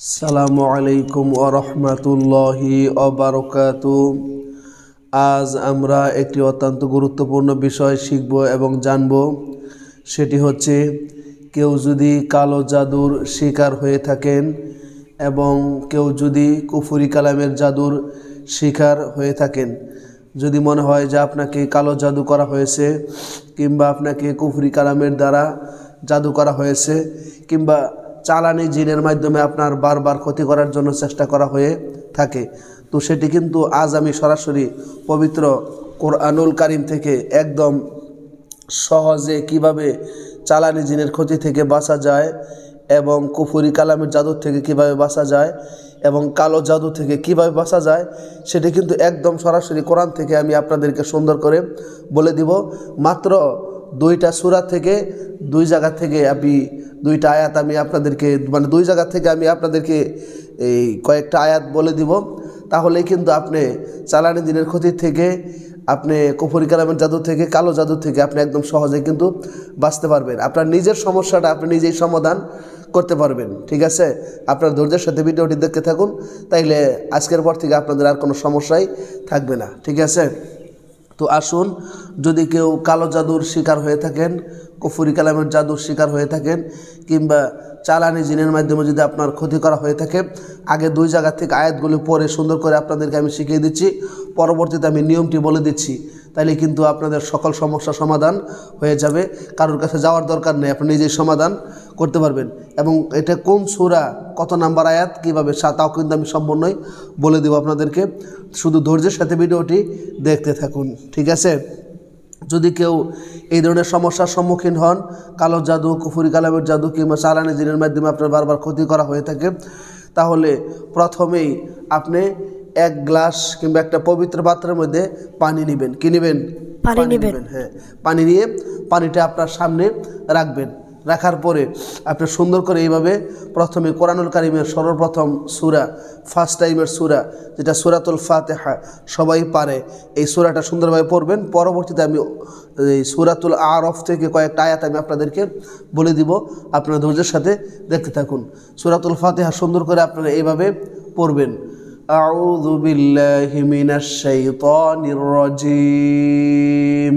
সালামু আলাইকুম ওরহমাতুল্লাহি অবরকাত আজ আমরা একটি অত্যন্ত গুরুত্বপূর্ণ বিষয় শিখব এবং জানব। সেটি হচ্ছে, কেউ যদি কালো জাদুর শিকার হয়ে থাকেন এবং কেউ যদি কুফুরি কালামের জাদুর শিকার হয়ে থাকেন, যদি মনে হয় যে আপনাকে কালো জাদু করা হয়েছে কিংবা আপনাকে কুফরি কালামের দ্বারা জাদু করা হয়েছে কিংবা চালানি জিনের মাধ্যমে আপনার বারবার ক্ষতি করার জন্য চেষ্টা করা হয়ে থাকে। তো সেটি কিন্তু আজ আমি সরাসরি পবিত্র কোরআনুল কারিম থেকে একদম সহজে কীভাবে চালানি জিনের ক্ষতি থেকে বাঁচা যায় এবং কুফুরি কালামের জাদু থেকে কীভাবে বাঁচা যায় এবং কালো জাদু থেকে কীভাবে বাঁচা যায়, সেটি কিন্তু একদম সরাসরি কোরআন থেকে আমি আপনাদেরকে সুন্দর করে বলে দিব। মাত্র দুইটা সুরা থেকে দুই জায়গা থেকে আমি দুইটা আয়াত আমি আপনাদেরকে মানে দুই জায়গা থেকে আমি আপনাদেরকে এই কয়েকটা আয়াত বলে দিব। তাহলেই কিন্তু আপনি চালানি দিনের ক্ষতির থেকে, আপনি কুফরি কালামের জাদু থেকে, কালো জাদু থেকে আপনি একদম সহজে কিন্তু বাঁচতে পারবেন। আপনার নিজের সমস্যাটা আপনি নিজেই সমাধান করতে পারবেন, ঠিক আছে? আপনার ধৈর্যের সাথে ভিডিওটি দেখতে থাকুন, তাইলে আজকের পর থেকে আপনাদের আর কোনো সমস্যাই থাকবে না, ঠিক আছে? তো আসুন, যদি কেউ কালো জাদুর শিকার হয়ে থাকেন কুফুরি কালামের জাদুর শিকার হয়ে থাকেন কিংবা চালানি জিনের মাধ্যমে যদি আপনার ক্ষতি করা হয়ে থাকে, আগে দুই জায়গা থেকে আয়াতগুলি পরে সুন্দর করে আপনাদেরকে আমি শিখিয়ে দিচ্ছি। পরবর্তীতে আমি নিয়মটি বলে দিচ্ছি। তাইলে কিন্তু আপনাদের সকল সমস্যা সমাধান হয়ে যাবে। কারোর কাছে যাওয়ার দরকার নেই, আপনি নিজেই সমাধান করতে পারবেন। এবং এটা কোন সুরা, কত নাম্বার আয়াত, কীভাবে তাও কিন্তু আমি সম্পূর্ণই বলে দেবো আপনাদেরকে। শুধু ধৈর্যের সাথে ভিডিওটি দেখতে থাকুন, ঠিক আছে? যদি কেউ এই ধরনের সমস্যার সম্মুখীন হন কালো জাদু কুফুরি কালামের জাদু কিংবা চালানি জিনের মাধ্যমে আপনার বারবার ক্ষতি করা হয়ে থাকে তাহলে প্রথমেই আপনি এক গ্লাস কিংবা একটা পবিত্র পাত্রের মধ্যে পানি নেবেন। কি নেবেন? পানি নেবেন। হ্যাঁ। পানি নিয়ে পানিটা আপনার সামনে রাখবেন। রাখার পরে আপনি সুন্দর করে এইভাবে প্রথমে কোরআনুল কারিমের সর্বপ্রথম সুরা ফার্স্ট টাইমের সুরা যেটা সুরাতুল ফাতেহা সবাই পারে এই সুরাটা সুন্দরভাবে পড়বেন পরবর্তীতে আমি এই সুরাতুল আরফ থেকে কয়েকটা আয়াত আমি আপনাদেরকে বলে দিব আপনারা ধৈর্যের সাথে দেখতে থাকুন সুরাতুল ফাতেহা সুন্দর করে আপনারা এইভাবে পড়বেন أعوذ بالله من الشيطان الرجيم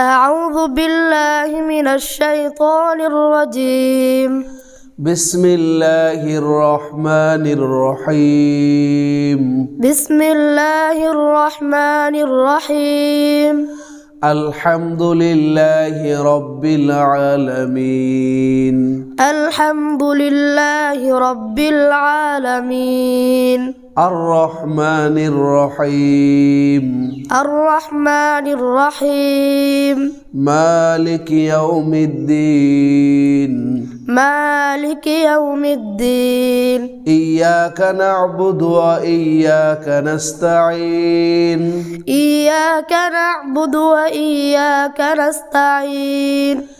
أعوذ بالله من الشيطان الرجيم. بسم الله الرحمن الرحيم. بسم الله الرحمن الرحيم. الحمد لله رب العالمين. الحمد لله رب العالمين. الرحمن الرحيم. الرحمن الرحيم. مالك يوم الدين. مالك يوم الدين. إياك نعبد وإياك نستعين. إياك نعبد وإياك نستعين.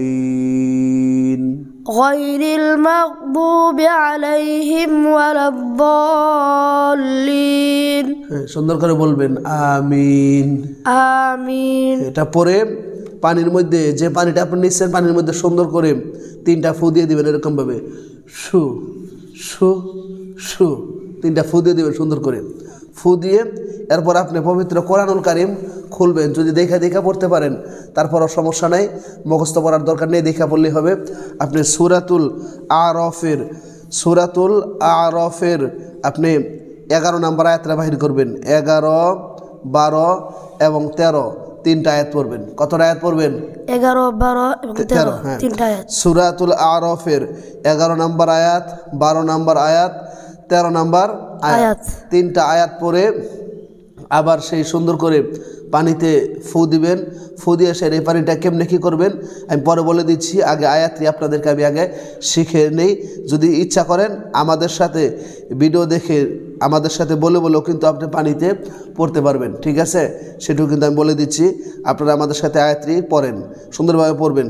غير المغضوب عليهم ولا الضالين হ্যাঁ, সুন্দর করে বলবেন আমিন آمين এটা পরে পানির মধ্যে যে পানিটা আপনি নিচ্ছেন পানির মধ্যে সুন্দর করে তিনটা ফু দিয়ে দিবেন এরকমভাবে সু সু সু তিনটা ফু দিয়ে দিবেন সুন্দর করে। ফু দিয়ে এরপর আপনি পবিত্র কোরআনুল কারিম খুলবেন। যদি দেখা দেখা পড়তে পারেন তারপরও সমস্যা নাই। মুখস্থ পড়ার দরকার নেই দেখা পড়লেই হবে। আপনি সুরাতুল আরফের সুরাতুল আরফের আপনি এগারো নাম্বার আয়াতটা বাহির করবেন। এগারো বারো এবং তেরো তিনটা আয়াত পড়বেন। কতটা আয়াত পড়বেন? এগারো বারো তেরো হ্যাঁ। সুরাতুল আরফের এগারো নাম্বার আয়াত বারো নাম্বার আয়াত তেরো নাম্বার আয়াত। তিনটা আয়াত পড়ে আবার সেই সুন্দর করে পানিতে ফু দিবেন। ফু দিয়ে সে এই পানিটা কেমনে কী করবেন? আমি পরে বলে দিচ্ছি আগে আয়াতটি আপনাদেরকে আমি আগে শিখে নেই। যদি ইচ্ছা করেন আমাদের সাথে ভিডিও দেখে আমাদের সাথে বলে বলেও কিন্তু আপনি পানিতে পড়তে পারবেন ঠিক আছে? সেটাও কিন্তু আমি বলে দিচ্ছি আপনারা আমাদের সাথে আয়াতটি পড়েন সুন্দরভাবে পড়বেন।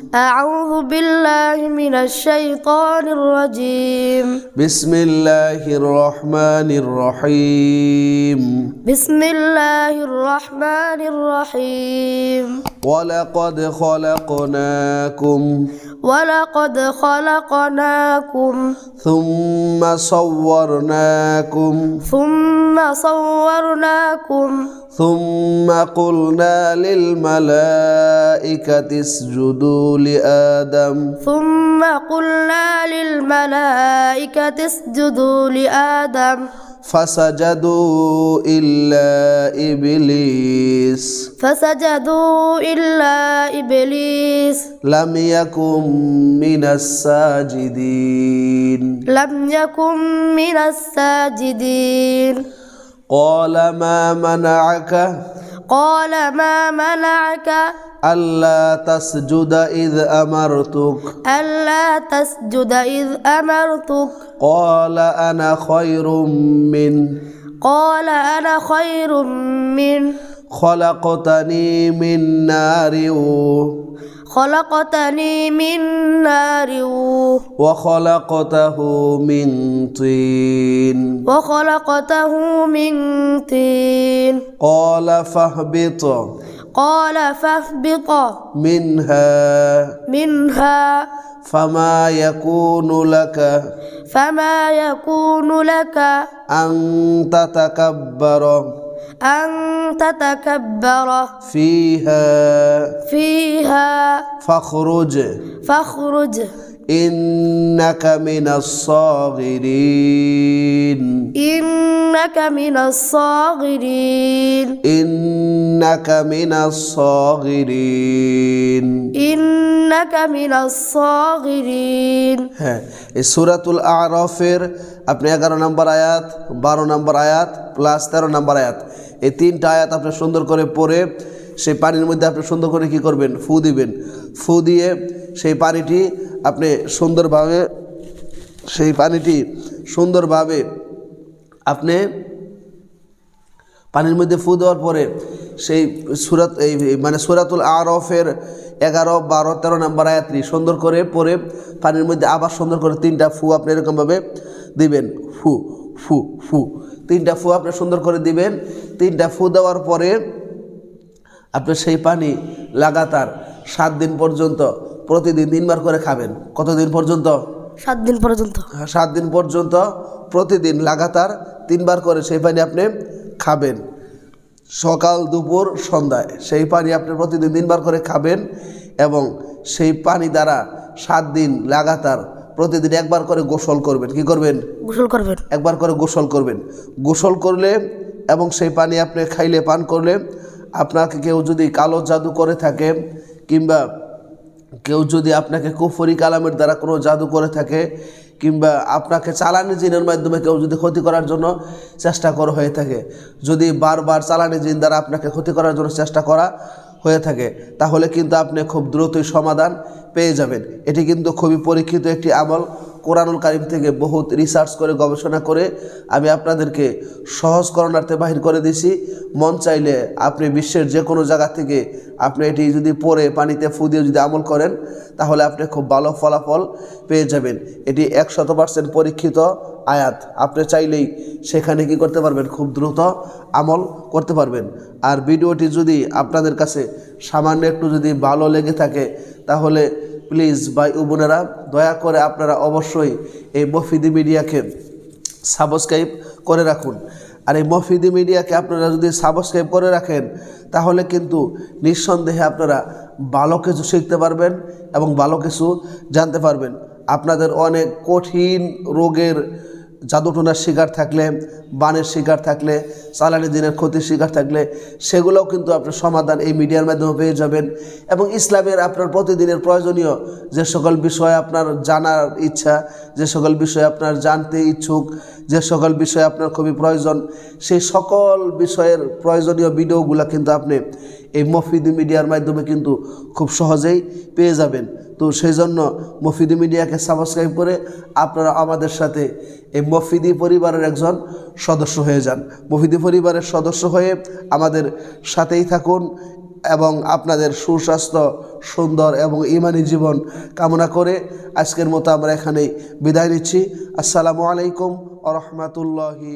أعوذ بالله من الشيطان الرجيم. بسم الله الرحمن الرحيم. بسم الله الرحمن الرحيم. ولقد خلقناكم. ولقد خلقناكم. ثم صورناكم. ثم صورناكم. ثم قلنا للملائكة اسجدوا لآدم ثم قلنا للملائكة اسجدوا لآدم. فسجدوا إلا إبليس. فسجدوا إلا إبليس. لم يكن من الساجدين. لم يكن من الساجدين. قال ما منعك؟ قال ما منعك؟ ألا تسجد إذ أمرتك. ألا تسجد إذ أمرتك. قال أنا خير من. قال أنا خير من. خلقتني من نار خلقتني من نار وخلقته من طين. وخلقته من طين. قال فاهبط. قال فاهبط. منها. منها. فما يكون لك. فما يكون لك. أن تتكبر. أن تتكبر. فيها. فيها. فاخرج. فاخرج. إنك من الصاغرين إنك من الصاغرين إنك من الصاغرين إنك من الصاغرين হ্যাঁ এই সুরাতুল আরফের আপনি এগারো নম্বর আয়াত বারো নম্বর আয়াত প্লাস তেরো নম্বর আয়াত এই তিনটা আয়াত আপনি সুন্দর করে পড়ে সেই পানির মধ্যে আপনি সুন্দর করে কি করবেন ফু দিবেন ফু দিয়ে সেই পানিটি আপনি সুন্দরভাবে, সেই পানিটি সুন্দরভাবে আপনি পানির মধ্যে ফু দেওয়ার পরে সেই সুরাত, এই মানে সুরাতুল আরফের এগারো, বারো, তেরো নম্বর আয়াতটি সুন্দর করে পরে পানির মধ্যে আবার সুন্দর করে তিনটা ফু আপনি এরকমভাবে দিবেন। ফু ফু ফু। তিনটা ফু আপনি সুন্দর করে দিবেন। তিনটা ফু দেওয়ার পরে আপনি সেই পানি লাগাতার সাত দিন পর্যন্ত প্রতিদিন তিনবার করে খাবেন। কতদিন পর্যন্ত? সাত দিন পর্যন্ত। সাত দিন পর্যন্ত প্রতিদিন লাগাতার তিনবার করে সেই পানি আপনি খাবেন। সকাল দুপুর সন্ধ্যায় সেই পানি আপনি প্রতিদিন তিনবার করে খাবেন এবং সেই পানি দ্বারা সাত দিন লাগাতার প্রতিদিন একবার করে গোসল করবেন। কি করবেন? গোসল করবেন। একবার করে গোসল করবেন। গোসল করলে এবং সেই পানি আপনি খাইলে পান করলে আপনাকে কেউ যদি কালো জাদু করে থাকে কিংবা কেউ যদি আপনাকে কুফরি কালামের দ্বারা কোনো জাদু করে থাকে, কিংবা আপনাকে চালানি জিনের মাধ্যমে কেউ যদি ক্ষতি করার জন্য চেষ্টা করা হয়ে থাকে, যদি বারবার চালানি জিন দ্বারা আপনাকে ক্ষতি করার জন্য চেষ্টা করা হয়ে থাকে, তাহলে কিন্তু আপনি খুব দ্রুতই সমাধান পেয়ে যাবেন। এটি কিন্তু খুবই পরীক্ষিত একটি আমল। কোরআনুল কারিম থেকে বহুত রিসার্চ করে, গবেষণা করে আমি আপনাদেরকে সহজ করণার্থে বাহির করে দিছি। মন চাইলে আপনি বিশ্বের যে কোনো জায়গা থেকে আপনি এটি যদি পরে পানিতে ফু দিয়ে যদি আমল করেন, তাহলে আপনি খুব ভালো ফলাফল পেয়ে যাবেন। এটি একশত পার্সেন্ট পরীক্ষিত আয়াত। আপনি চাইলেই সেখানে কি করতে পারবেন? খুব দ্রুত আমল করতে পারবেন। আর ভিডিওটি যদি আপনাদের কাছে সামান্য একটু যদি ভালো লেগে থাকে, তাহলে প্লিজ ভাই ও বোনেরা, দয়া করে আপনারা অবশ্যই এই মফিদি মিডিয়াকে সাবস্ক্রাইব করে রাখুন। আর এই মফিদি মিডিয়াকে আপনারা যদি সাবস্ক্রাইব করে রাখেন, তাহলে কিন্তু নিঃসন্দেহে আপনারা ভালো কিছু শিখতে পারবেন এবং ভালো কিছু জানতে পারবেন। আপনাদের অনেক কঠিন রোগের জাদুটোনার শিকার থাকলে, বানের শিকার থাকলে চালানি দিনের ক্ষতির শিকার থাকলে, সেগুলোও কিন্তু আপনার সমাধান এই মিডিয়ার মাধ্যমে পেয়ে যাবেন। এবং ইসলামের আপনার প্রতিদিনের প্রয়োজনীয় যে সকল বিষয় আপনার জানার ইচ্ছা, যে সকল বিষয় আপনার জানতে ইচ্ছুক, যে সকল বিষয় আপনার খুবই প্রয়োজন, সেই সকল বিষয়ের প্রয়োজনীয় ভিডিওগুলো কিন্তু আপনি এই মফিদি মিডিয়ার মাধ্যমে কিন্তু খুব সহজেই পেয়ে যাবেন। তো সেই জন্য মফিদি মিডিয়াকে সাবস্ক্রাইব করে আপনারা আমাদের সাথে এই মফিদি পরিবারের একজন সদস্য হয়ে যান। মফিদি পরিবারের সদস্য হয়ে আমাদের সাথেই থাকুন এবং আপনাদের সুস্বাস্থ্য, সুন্দর এবং ইমানি জীবন কামনা করে আজকের মতো আমরা এখানেই বিদায় নিচ্ছি। আসসালামু আলাইকুম আ রহমতুল্লাহি